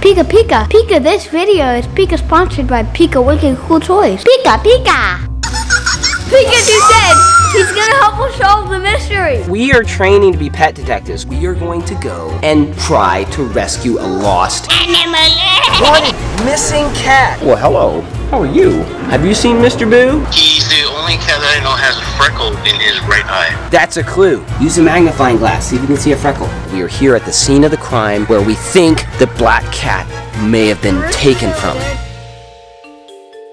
Pika Pika. Pika, this video is Pika sponsored by Pika Wicked Cool Toys. Pika Pika. Pikachu said he's gonna help us solve the mystery. We are training to be pet detectives. We are going to go and try to rescue a lost wanted missing cat. Well, hello. How are you? Have you seen Mr. Boo? He's the only cat that I know has a freckle in his right eye. That's a clue. Use a magnifying glass, see if you can see a freckle. We are here at the scene of the crime where we think the black cat may have been taken from.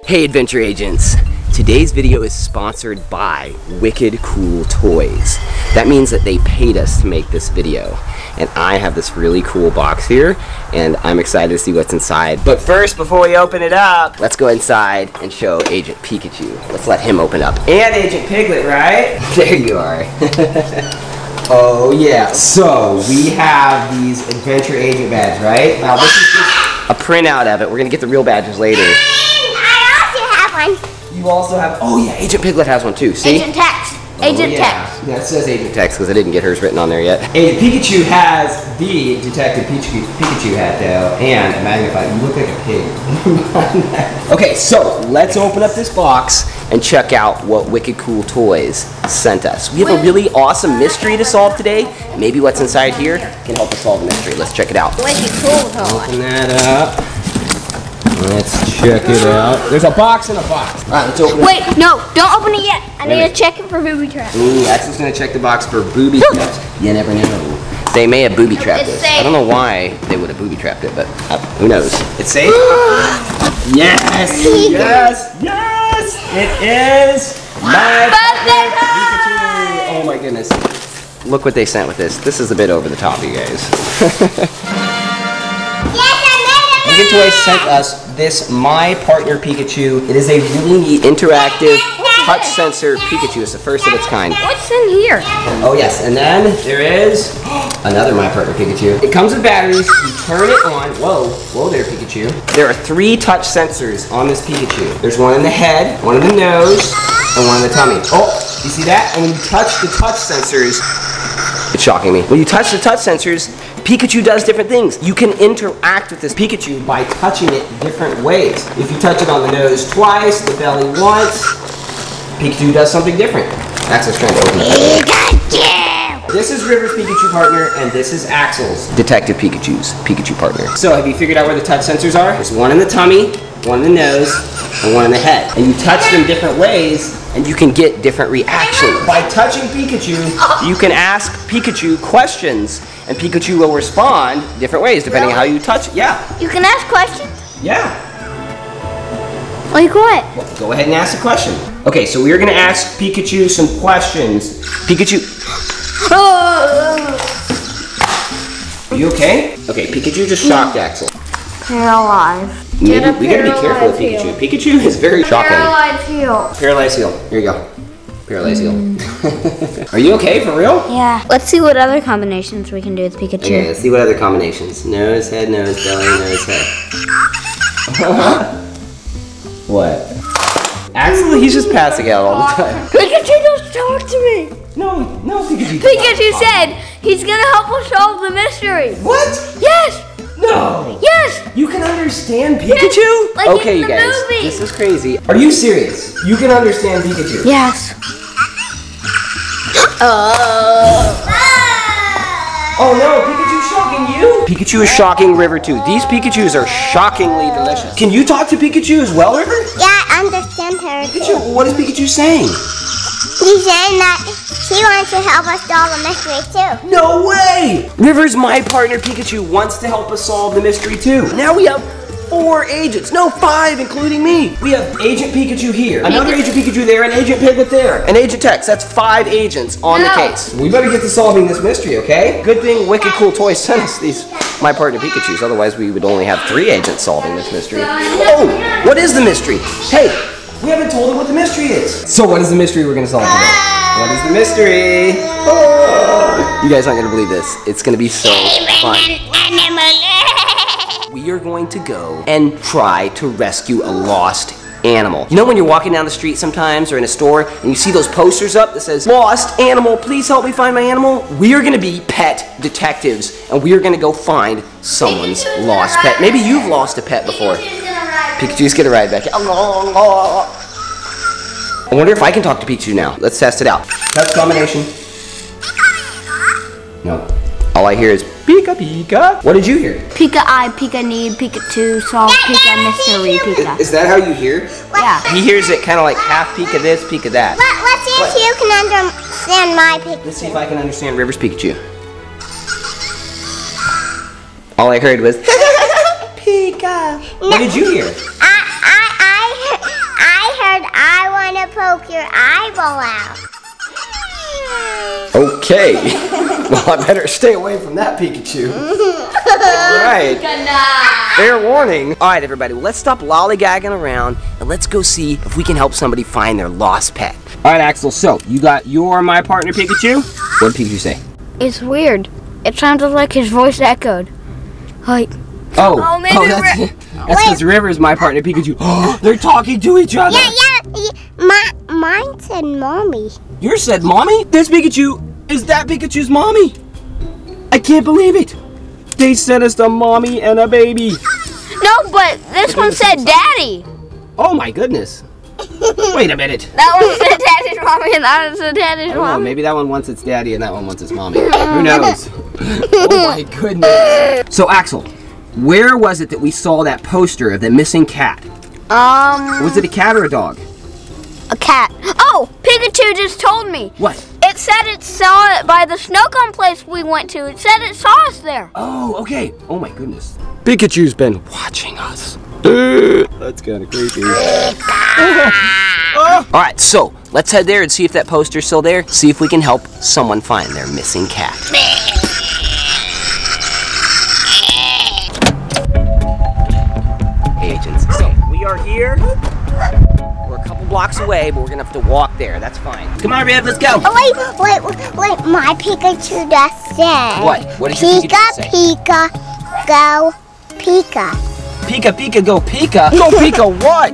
Hey, adventure agents. Today's video is sponsored by Wicked Cool Toys. That means that they paid us to make this video. And I have this really cool box here, and I'm excited to see what's inside. But first, before we open it up, let's go inside and show Agent Pikachu. Let's let him open up. And Agent Piglet, right? There you are. oh yeah, so we have these Adventure Agent badges, right? Now this is just a printout of it. We're gonna get the real badges later. I also have one. You also have, oh yeah, Agent Piglet has one too, see? Agent Tex. Oh, Agent oh, yeah. Tex. Yeah, it says Agent Tex because I didn't get hers written on there yet. Agent Pikachu has the Detective Pikachu, Pikachu hat though, and a magnified. You look like a pig. okay, so let's open up this box and check out what Wicked Cool Toys sent us. We have a really awesome mystery to solve today. Maybe what's inside here can help us solve the mystery. Let's check it out. Wicked cool toy. Open that up. Let's check it out. There's a box in a box. All right, let's open it. Wait, no, don't open it yet. I need to check it for booby traps. Ooh, Axel's gonna check the box for booby traps. You never know. They may have booby trapped It's this. safe. I don't know why they would have booby trapped it, but uh, who knows? It's safe? yes! Yes! Yes! It is my Birthday Pikachu! Oh my goodness. Look what they sent with this. This is a bit over the top, you guys. yes, I made Wicked Toys sent us this My Partner Pikachu. It is a really neat interactive touch sensor Pikachu. It's the first of its kind. What's in here? Oh yes, and then there is another My Partner Pikachu. It comes with batteries. You turn it on. Whoa, whoa there, Pikachu. There are three touch sensors on this Pikachu. There's one in the head, one in the nose, and one in the tummy. Oh, you see that? And when you touch the touch sensors, it's shocking me. When you touch the touch sensors, Pikachu does different things. You can interact with this Pikachu by touching it different ways. If you touch it on the nose twice, the belly once, Pikachu does something different. Axel's trying to open it. Pikachu! This is River's Pikachu partner, and this is Axel's Detective Pikachu's Pikachu partner. So have you figured out where the touch sensors are? There's one in the tummy, one in the nose, and one in the head. And you touch them different ways, and you can get different reactions. By touching Pikachu, you can ask Pikachu questions, and Pikachu will respond different ways depending on how you touch it. Yeah, You can ask questions? yeah. Like what? Well, go ahead and ask a question. Okay, so we're gonna ask Pikachu some questions. Pikachu, are you okay? Okay, Pikachu just shocked Axel. Paralyzed. Maybe, Get we gotta be careful with Pikachu. Pikachu is very shocking. Paralyzed heal. Paralyzed heal. Here you go. Paralyzed heal. Are you okay for real? Yeah. Let's see what other combinations we can do with Pikachu. Okay, let's see what other combinations. Nose, head, nose, belly, nose, head. what? Axel, he's just passing out all the time. Pikachu, don't talk to me. No, no, Pikachu. Pikachu said he's gonna help us solve the mystery. What? Yes. No. Yes. You can understand Pikachu? like okay, in you the guys. movie. This is crazy. Are you serious? You can understand Pikachu? Yes. Oh no, Pikachu's shocking you? Pikachu is shocking River too. These Pikachus are shockingly delicious. Can you talk to Pikachu as well, River? Yeah, I understand her. Pikachu, what is Pikachu saying? She's saying that she wants to help us solve the mystery too. No way! River's my partner Pikachu wants to help us solve the mystery too. Now we have four agents. No, five, including me. We have Agent Pikachu here, another Agent Pikachu there, and Agent Piglet there, and Agent Tex. That's five agents on the case. We better get to solving this mystery, okay? Good thing Wicked Cool Toys sent us these my partner Pikachu's. Otherwise, we would only have three agents solving this mystery. Oh, what is the mystery? Hey, we haven't told them what the mystery is. So what is the mystery we're gonna solve today? What is the mystery? Oh. You guys aren't gonna believe this. It's gonna be so fun. We are going to go and try to rescue a lost animal. You know when you're walking down the street sometimes or in a store and you see those posters up that says, Lost animal, please help me find my animal? We are gonna be pet detectives and we are gonna go find someone's lost pet. Maybe you've lost a pet before. Pikachu's gonna ride back. I wonder if I can talk to Pikachu now. Let's test it out. Touch combination. No. All I hear is Pika Pika. What did you hear? Pika I, Pika need, Pika two, solve Pika, mystery Pika. Is that how you hear? Yeah. He hears it kind of like half Pika this, Pika that. Let, let's see if you can understand my picture. Let's see if I can understand River's Pikachu. All I heard was Pika. What did you hear? I, I, I, I heard I want to poke your eyeball out. Okay. well, I better stay away from that Pikachu. All right. Fair warning. All right, everybody. Well, let's stop lollygagging around and let's go see if we can help somebody find their lost pet. All right, Axel. So you got your my partner Pikachu. What did Pikachu say? It's weird. It sounded like his voice echoed. Like, Oh. oh, Oh, maybe oh, that's Ri- that's because River's my partner Pikachu. They're talking to each other. Yeah, yeah, yeah. My, mine said mommy. Yours said mommy? This Pikachu is that Pikachu's mommy? I can't believe it. They sent us a mommy and a baby. no, but this one said daddy. Oh my goodness. Wait a minute. That one said daddy's mommy and that one said daddy's I don't know, maybe that one wants its daddy and that one wants its mommy. Who knows? oh my goodness. So Axel, where was it that we saw that poster of the missing cat? Um, Was it a cat or a dog? a cat. Oh, Pikachu just told me. What? It said it saw it by the snow cone place we went to. It said it saw us there. Oh, okay. Oh my goodness. Pikachu's been watching us. That's kind of creepy. All right, so let's head there and see if that poster's still there. See if we can help someone find their missing cat. Blocks away, but we're gonna have to walk there. That's fine. Come on, Rev, let's go. Oh, wait, wait, wait. My Pikachu just said. What? What did Pika, Pikachu say? Pika, go, Pika. Pika, Pika, go Pika. Go Pika what?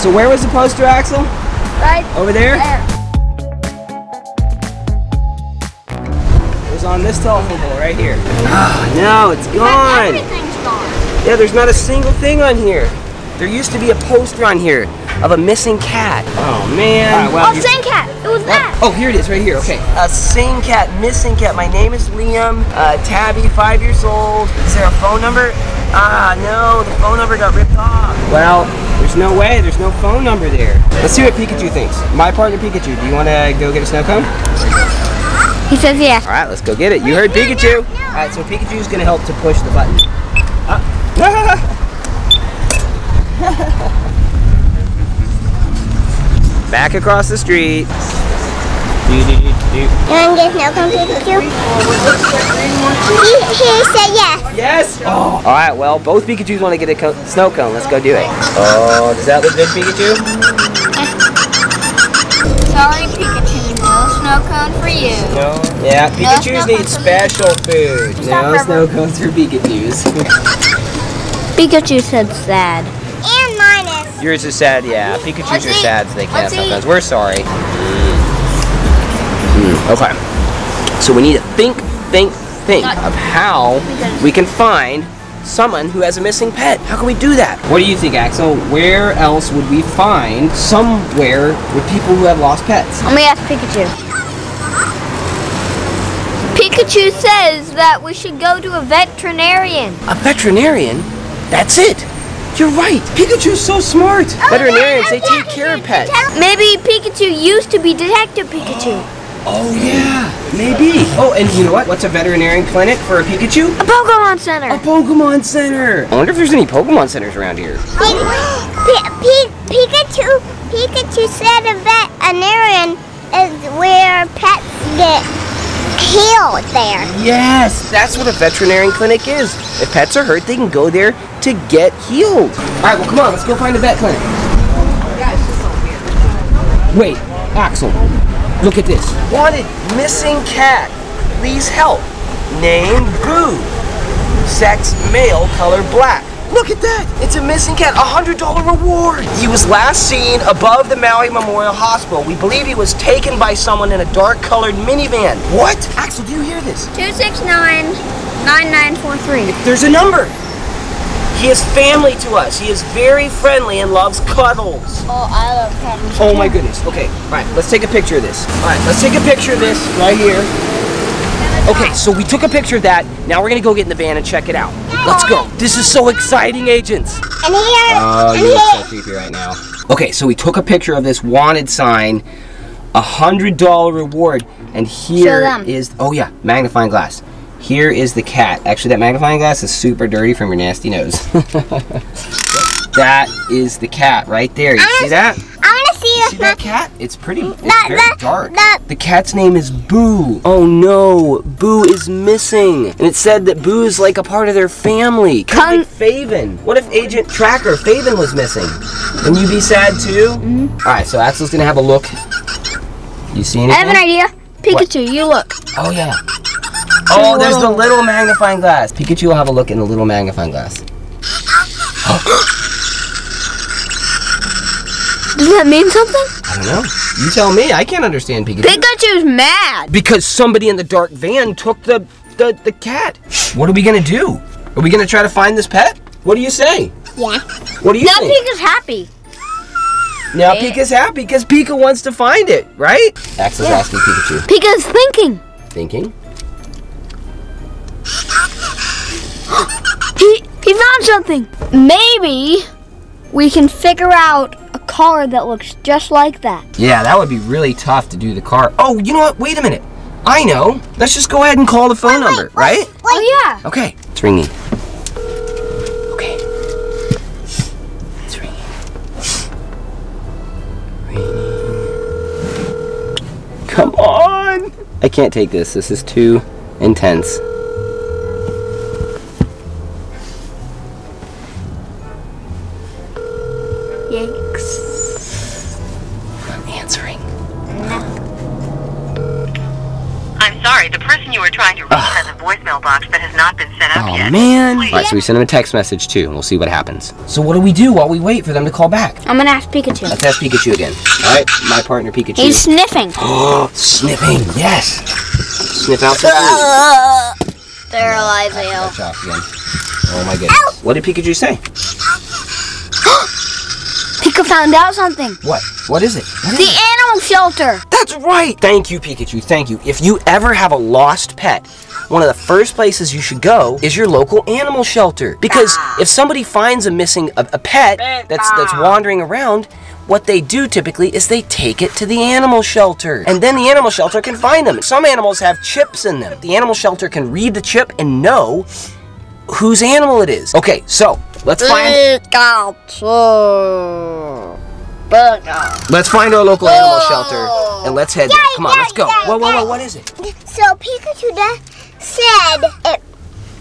So where was the poster, Axel? Right Over there? there. It was on this telephone pole right here. Ah, no, it's gone. Everything's gone. Yeah, there's not a single thing on here. There used to be a poster on here of a missing cat. Oh man. Oh, same cat. It was that. Oh, here it is, right here. Okay. A sing cat, missing cat. My name is Liam. Uh, Tabby, five years old. Is there a phone number? Ah, no, the phone number got ripped off. Well, there's no way. There's no phone number there. Let's see what Pikachu thinks. My partner Pikachu, do you want to go get a snow cone? He says yes. All right, let's go get it. You heard Pikachu. All right, so Pikachu's gonna help to push the button. Ah. Back across the street. Do, You want to get snow cone, Pikachu? He, he said yes. Yes. Oh. All right. Well, both Pikachu's want to get a co- snow cone. Let's go do it. Oh, does that look good, Pikachu? Sorry, Pikachu. No snow cone for you. No. Yeah, Pikachu's snow need special food. No snow cones for Pikachu's. Pikachu said sad. And mine is. Yours is sad. Yeah, Pikachu's Let's are sad, so they can't Let's snow eat. cones. We're sorry. Mm, okay. So we need to think, think, think of how we can find someone who has a missing pet. How can we do that? What do you think, Axel? Where else would we find somewhere with people who have lost pets? Let me ask Pikachu. Pikachu says that we should go to a veterinarian. A veterinarian? That's it. You're right. Pikachu's so smart. Oh, Veterinarians, they take care of pets. Maybe Pikachu used to be Detective Pikachu. Oh yeah, maybe. Oh, and you know what? What's a veterinarian clinic for a Pikachu? A Pokemon Center. A Pokemon Center. I wonder if there's any Pokemon centers around here. Pi- Pi- Pi- Pikachu, Pikachu said a veterinarian is where pets get healed there. Yes, that's what a veterinarian clinic is. If pets are hurt, they can go there to get healed. All right, well, come on, let's go find a vet clinic. Wait, Axel, look at this. Wanted missing cat. Please help. Name Boo. sex male color black. Look at that! It's a missing cat, a hundred dollar reward! He was last seen above the Maui Memorial Hospital. We believe he was taken by someone in a dark colored minivan. What? Axel, do you hear this? 269 9943. There's a number! He is family to us. He is very friendly and loves cuddles. Oh, I love cats. Oh my goodness. Okay, all right, let's take a picture of this. All right, let's take a picture of this right here. Okay, so we took a picture of that. Now we're gonna go get in the van and check it out. Let's go. This is so exciting, agents. And here, Oh, and you look so creepy right now. Okay, so we took a picture of this wanted sign, a hundred dollar reward, and here is oh yeah, magnifying glass. Here is the cat. Actually, that magnifying glass is super dirty from your nasty nose. that is the cat right there. You see that? I want see See that cat? It's pretty. It's That- very that- dark. that- The cat's name is Boo. Oh no, Boo is missing. And it said that Boo is like a part of their family. Kind Come- like Faven. What if Agent Tracker Faven was missing? Wouldn't you be sad too? Mm-hmm. All right, so Axel's gonna have a look. You see anything? I have an idea. Pikachu, you look. Oh yeah. Oh, there's the little magnifying glass. Pikachu will have a look in the little magnifying glass. Does that mean something? I don't know. You tell me. I can't understand Pikachu. Pikachu's mad. Because somebody in the dark van took the, the, the cat. What are we gonna do? Are we gonna try to find this pet? What do you say? yeah. What do you Now think? Pika's happy. now Eh. Pika's happy because Pika wants to find it, right? Axel's asking Pikachu. Pika's thinking. Thinking? He he found something. Maybe we can figure out car that looks just like that. Yeah, that would be really tough to do the car. Oh, you know what? Wait a minute. I know. Let's just go ahead and call the phone number, right? Oh yeah. Okay. It's ringing. Okay. It's ringing. Ringing. Come on! I can't take this. This is too intense. Has a voicemail box that has not been set up Oh yet. man! Alright, so we send him a text message too, and we'll see what happens. So what do we do while we wait for them to call back? I'm gonna ask Pikachu. Let's ask Pikachu again. Alright, my partner Pikachu. He's sniffing. Oh, sniffing, yes. Sniff out the food. Sterilizing. Watch out again. Oh my goodness. What did Pikachu say? Pika found out something. What? What is it? What is The it? animal shelter. That's right. Thank you, Pikachu. Thank you. If you ever have a lost pet, one of the first places you should go is your local animal shelter. Because if somebody finds a missing a, a pet that's that's wandering around, what they do typically is they take it to the animal shelter. And then the animal shelter can find them. Some animals have chips in them. The animal shelter can read the chip and know whose animal it is. Okay, so let's find let's find our local animal shelter and let's head there. Come on, let's go. Whoa, whoa, whoa, what is it? So Pikachu said it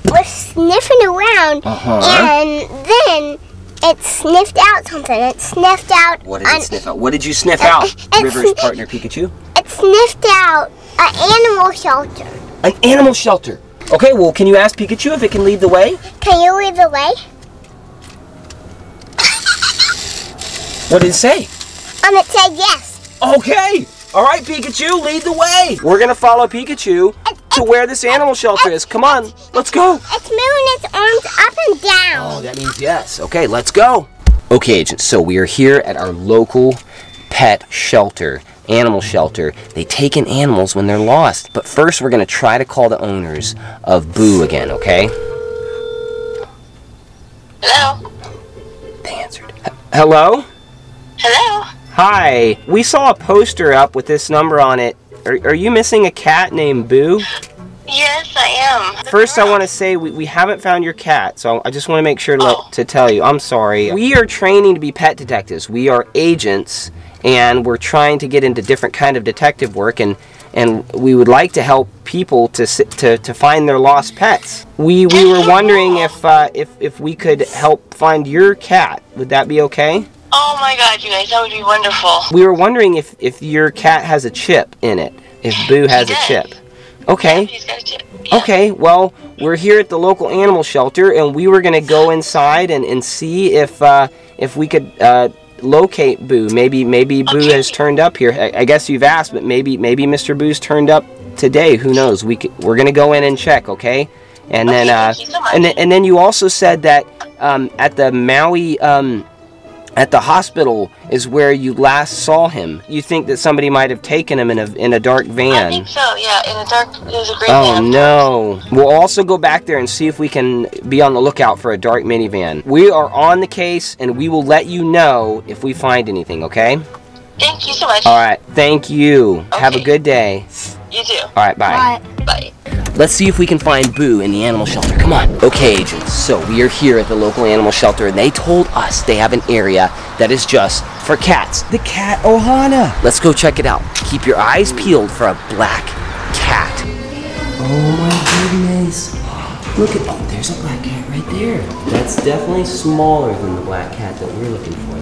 was sniffing around, Uh-huh. and then it sniffed out something. It sniffed out. What did it sniff out? What did you sniff out, it's- River's partner Pikachu? It sniffed out an animal shelter. An animal shelter. Okay, well, can you ask Pikachu if it can lead the way? Can you lead the way? What did it say? Um, it said yes. Okay. All right, Pikachu, lead the way. We're gonna follow Pikachu to where this animal shelter is. Come on, let's go. It's moving its arms up and down. Oh, that means yes. Okay, let's go. Okay, agents. So we are here at our local pet shelter, animal shelter. They take in animals when they're lost. But first, we're gonna try to call the owners of Boo again. Okay? Hello? They answered. H- Hello. Hi. We saw a poster up with this number on it. Are, are you missing a cat named Boo? Yes, I am. First, I want to say we, we haven't found your cat, so I just want to make sure to, Oh. to tell you. I'm sorry. We are training to be pet detectives. We are agents, and we're trying to get into different kind of detective work, and and we would like to help people to to, to find their lost pets. We we were wondering if uh, if if we could help find your cat. Would that be okay? Oh my god, you guys, that would be wonderful. We were wondering if if your cat has a chip in it. If Boo has a chip. Okay. He's got a chip. Yeah. Okay, well, we're here at the local animal shelter, and we were gonna go inside and, and see if uh, if we could uh, locate Boo. Maybe maybe Boo Okay. has turned up here. I, I guess you've asked, but maybe maybe Mr. Boo's turned up today. Who knows? We c- we're gonna go in and check, okay? And then uh, thank you so much. and then and then you also said that um, at the Maui um, at the hospital is where you last saw him. You think that somebody might have taken him in a in a dark van. I think so. Yeah, in a dark. It was a great Oh no. We'll also go back there and see if we can be on the lookout for a dark minivan. We are on the case and we will let you know if we find anything, okay? Thank you so much. Alright, thank you. Have a good day. You too. Alright, bye. But Bye. Let's see if we can find Boo in the animal shelter. Come on. Okay, agents. So we are here at the local animal shelter and they told us they have an area that is just for cats. The cat Ohana. Let's go check it out. Keep your eyes peeled for a black cat. Oh my goodness. Look at oh, there's a black cat right there. That's definitely smaller than the black cat that we're looking for.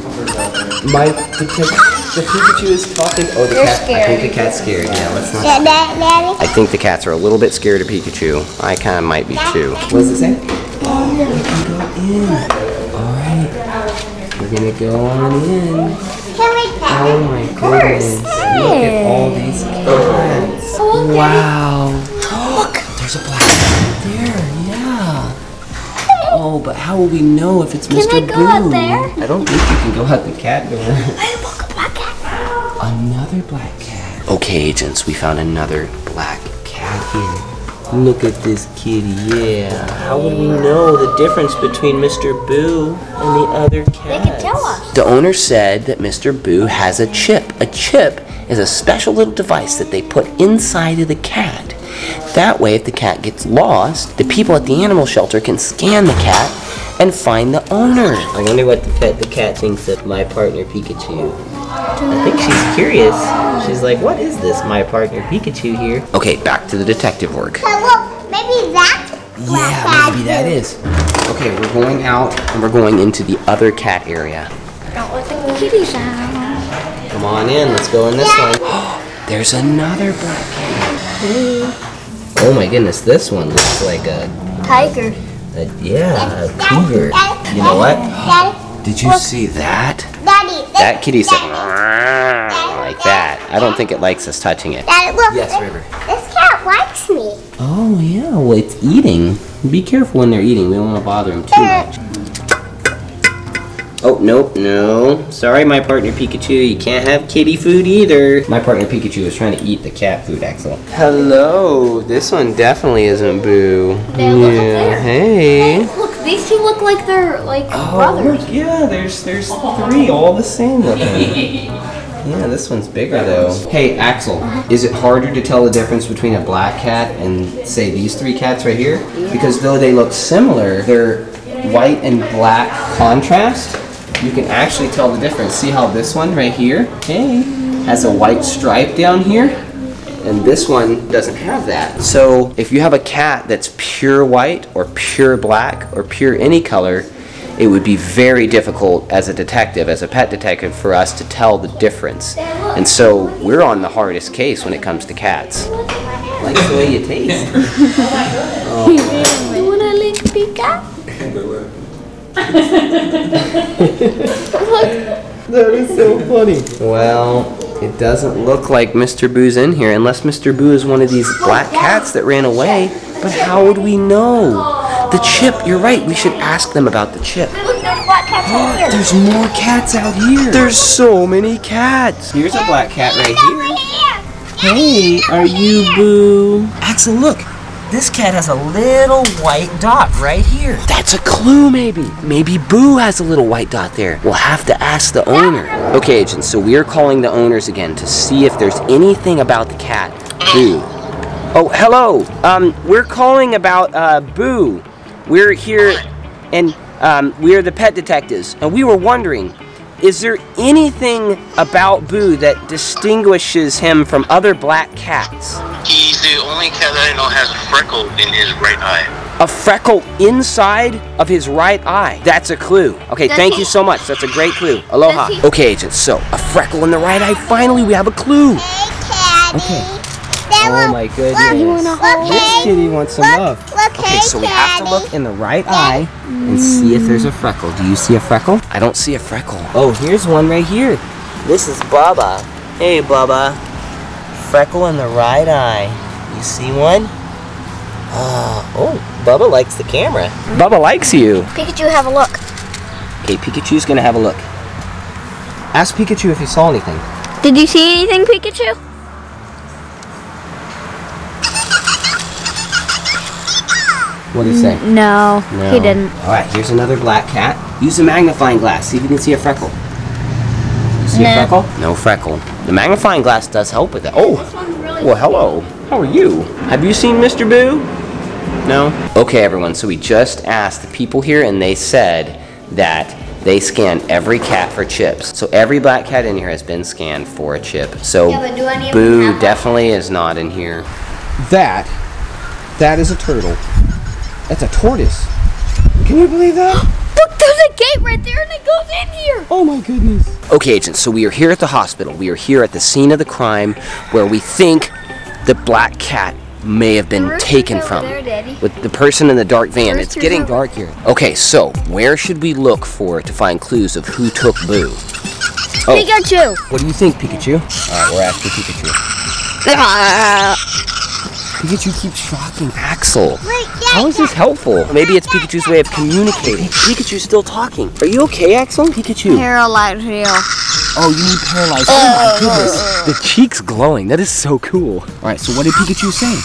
My the, the Pikachu is talking. Oh, the cat. I think the cat's scared. Yeah, let's not. Dad, Daddy. I think the cats are a little bit scared of Pikachu. I kind of might be too. What does it say? Oh, we can go in. All right. We're gonna go on in. Can Oh my goodness. Look at all these cats. Wow. Look. There's a black cat there. Yeah. Oh, but how will we know if it's Mr. I go out there? I don't think you can go out the cat door. Another black cat. Okay, agents, we found another black cat here. Look at this kitty, yeah. How would we know the difference between Mr. Boo and the other cats? They can tell us. The owner said that Mr. Boo has a chip. A chip is a special little device that they put inside of the cat. That way, if the cat gets lost, the people at the animal shelter can scan the cat and find the owner. I wonder what the pet the cat thinks of my partner Pikachu. I think she's curious. She's like, what is this, my partner Pikachu here? Okay, back to the detective work. So look, maybe that's Yeah, cat. maybe that is. Okay, we're going out and we're going into the other cat area. Don't let the kitties out. Come on in, let's go in this one. There's another black cat. Oh my goodness, this one looks like a, Tiger. a yeah, a cougar. You know what? Did you see that? Daddy, That kitty said like that. I don't think it likes us touching it. Daddy, look. Yes, this, River. This cat likes me. Oh yeah, well it's eating. Be careful when they're eating. We don't want to bother them too much. Oh nope, no. Sorry, my partner Pikachu. You can't have kitty food either. My partner Pikachu is trying to eat the cat food, Axel. Hello. This one definitely isn't Boo. They look up there. Hey. Look, these two look like they're like Oh, brothers. look, yeah, there's there's three all the same looking. Yeah, this one's bigger though. Hey, Axel, uh-huh. is it harder to tell the difference between a black cat and say these three cats right here? Because though they look similar, they're white and black contrast. You can actually tell the difference. See how this one right here, hey, has a white stripe down here? and this one doesn't have that. So if you have a cat that's pure white or pure black or pure any color, it would be very difficult as a detective, as a pet detective, for us to tell the difference. And so we're on the hardest case when it comes to cats. Like the way you taste. Oh. You wanna lick Pika? That is so funny. Well, it doesn't look like Mr. Boo's in here unless Mr. Boo is one of these black cats that ran away. But how would we know? The chip, you're right, we should ask them about the chip. Oh, there's black cats right oh, here. There's more cats out here. There's so many cats. Here's a black cat right here. Hey, are you Boo? Axel, look. This cat has a little white dot right here. That's a clue, maybe. Maybe Boo has a little white dot there. We'll have to ask the owner. Okay, agents, so we are calling the owners again to see if there's anything about the cat, Boo. Oh, hello. Um, we're calling about uh, Boo. We're here, and um, we are the pet detectives, and we were wondering, is there anything about Boo that distinguishes him from other black cats? He's the only cat that I know has a freckle in his right eye. A freckle inside of his right eye. That's a clue. Okay, Does thank he- you so much. That's a great clue. Aloha. He- Okay, agents. So a freckle in the right eye. Finally, we have a clue. Hey, Caddy. Okay. Oh my goodness. You wanna hold? This kitty wants some Look, love. Look, Okay, hey, so we have to look in the right eye and see if there's a freckle. Do you see a freckle? I don't see a freckle. Oh, here's one right here. This is Bubba. Hey, Bubba. Freckle in the right eye. You see one? Uh, oh, oh, Bubba likes the camera. Bubba likes you. Pikachu, have a look. Okay, Pikachu's gonna have a look. Ask Pikachu if he saw anything. Did you see anything, Pikachu? What did he say? No, No. he didn't. All right, here's another black cat. Use a magnifying glass. See if you can see a freckle. You see a No. freckle? No freckle. The magnifying glass does help with that. Oh, well, hello. How are you? Have you seen Mr. Boo? No? Okay, everyone. So we just asked the people here, and they said that they scan every cat for chips. So every black cat in here has been scanned for a chip. So Yeah, but do any of them Boo definitely is not in here. That, that is a turtle. That's a tortoise. Can you believe that? Look, there's a gate right there and it goes in here. Oh my goodness. Okay, agents, so we are here at the hospital. We are here at the scene of the crime where we think the black cat may have been Rooster's taken from. there, With the person in the dark van. It's getting over dark here. Okay, so where should we look for to find clues of who took Boo? Oh, Pikachu. what do you think, Pikachu? Alright, we're asking Pikachu. Ah. Pikachu keeps shocking Axel. Wait, How is this helpful? Maybe it's Pikachu's way of communicating. Pikachu's still talking. Are you okay, Axel? Pikachu. Paralyzed heel. Oh, you need paralyzed. Oh my goodness. The cheek's glowing. That is so cool. All right, so what did Pikachu say?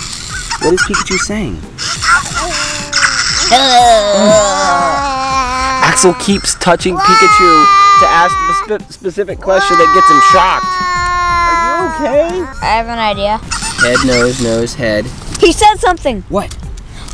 What is Pikachu saying? Axel keeps touching Pikachu to ask the spe- specific question that gets him shocked. Are you okay? I have an idea. Head, nose, nose, head. He said something. What?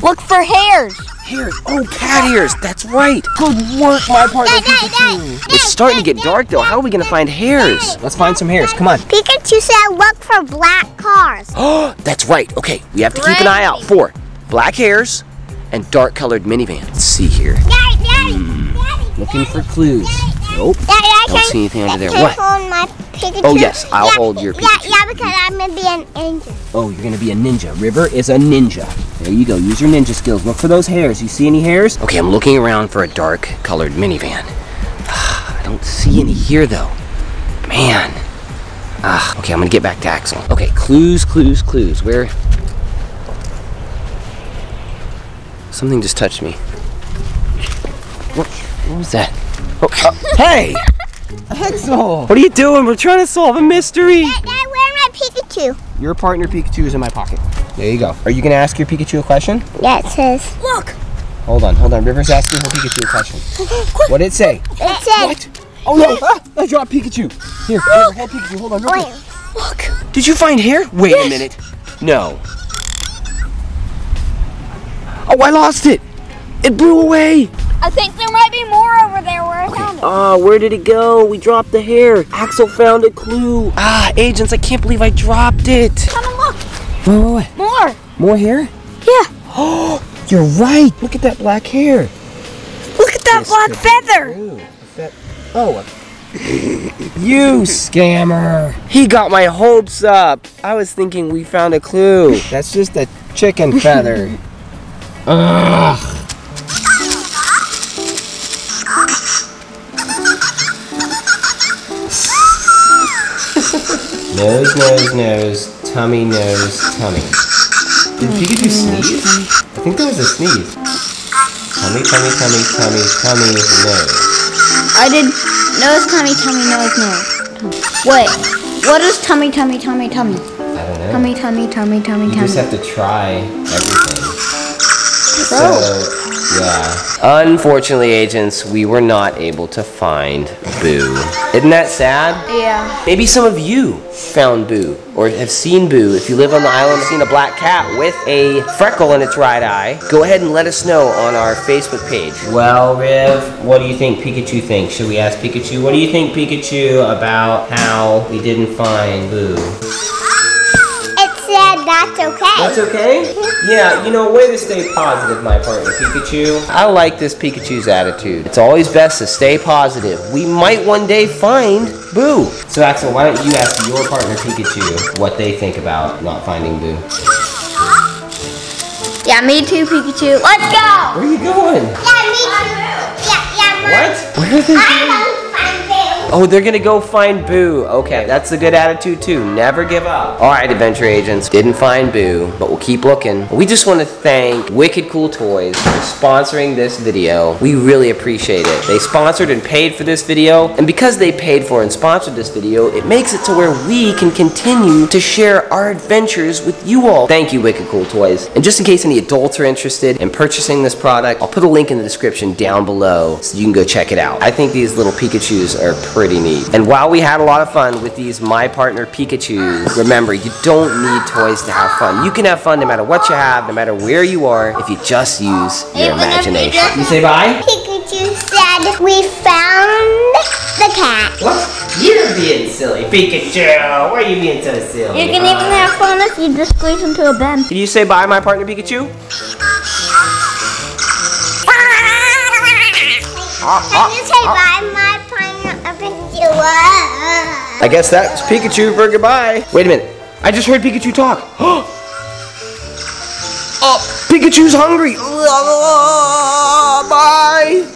Look for hairs. Hairs. Oh, cat ears. That's right. Good work, my partner Pikachu. It's starting to get dark though. How are we gonna find hairs? Let's find some hairs. Come on. Pikachu said look for black cars. Oh, that's right. Okay, we have to keep an eye out for black hairs and dark colored minivan. Let's see here. Daddy, Daddy, hmm. Daddy. Looking for clues. Nope. Daddy, I Don't can, see anything under there. Can What? hold my Oh, yes, I'll Yeah, hold your Yeah, Pikachu. yeah, because I'm gonna be an angel. Oh, you're gonna be a ninja. River is a ninja. There you go. Use your ninja skills. Look for those hairs. You see any hairs? Okay, I'm looking around for a dark colored minivan. I don't see any here though. Man. Ah, okay, I'm gonna get back to Axel. Okay, clues, clues, clues. Where? Something just touched me. What? What was that? Oh, uh, hey! Axel! What are you doing? We're trying to solve a mystery. Dad, Dad, where's my Pikachu? Your partner Pikachu is in my pocket. There you go. Are you gonna ask your Pikachu a question? Yes, it says. Look. Hold on, hold on. River's asking her Pikachu a question. What did it say? It says. What? Oh no! Ah, I dropped Pikachu. Here, River, hold Pikachu. Hold on, River. Wait. Look. Did you find hair? Wait a minute. No. Oh, I lost it. It blew away. I think there might be more over there where I found it. Ah, where did it go? We dropped the hair. Axel found a clue. Ah, agents, I can't believe I dropped it. Come and look. Wait, wait, wait. More. More hair? Yeah. Oh, you're right. Look at that black hair. Look at that This black could be feather. true. Fe- Oh. you scammer. He got my hopes up. I was thinking we found a clue. That's just a chicken feather. Ugh. Nose, nose, nose, tummy, nose, tummy. Did Pikachu sneeze? I think that was a sneeze. Tummy, tummy, tummy, tummy, tummy, nose. I did nose, tummy, tummy, nose, nose. Wait. What is tummy, tummy, tummy, tummy? I don't know. Tummy, tummy, tummy, tummy, you tummy. just have to try everything. So, yeah. Unfortunately, agents, we were not able to find Boo. Isn't that sad? Yeah. Maybe some of you found Boo or have seen Boo. If you live on the island and seen a black cat with a freckle in its right eye, go ahead and let us know on our Facebook page. Well, Riv, what do you think Pikachu thinks? Should we ask Pikachu? What do you think, Pikachu, about how we didn't find Boo? It said that's okay. That's okay? Yeah, you know, way to stay positive, my partner Pikachu. I like this Pikachu's attitude. It's always best to stay positive. We might one day find Boo. So Axel, why don't you ask your partner Pikachu what they think about not finding Boo? Yeah, me too, Pikachu. Let's go! Where are you going? Yeah, me too. Yeah, yeah, Mom. What? Where are they I going? Oh, they're gonna go find Boo. Okay, that's a good attitude too. Never give up. All right, adventure agents. Didn't find Boo, but we'll keep looking. We just want to thank Wicked Cool Toys for sponsoring this video. We really appreciate it. They sponsored and paid for this video, and because they paid for and sponsored this video, it makes it to where we can continue to share our adventures with you all. Thank you, Wicked Cool Toys. And just in case any adults are interested in purchasing this product, I'll put a link in the description down below so you can go check it out. I think these little Pikachus are pretty neat. And while we had a lot of fun with these My Partner Pikachus, remember, you don't need toys to have fun. You can have fun no matter what you have, no matter where you are, if you just use your Even imagination. You say bye? Pikachu said we found the cat. What? You're being silly, Pikachu. Why are you being so silly? You can even have fun if you just squeeze into a bin. Can you say bye, my partner Pikachu? Can you say bye, my pineapple Pikachu? I guess that's Pikachu for goodbye. Wait a minute. I just heard Pikachu talk. oh, Pikachu's hungry. Oh, bye.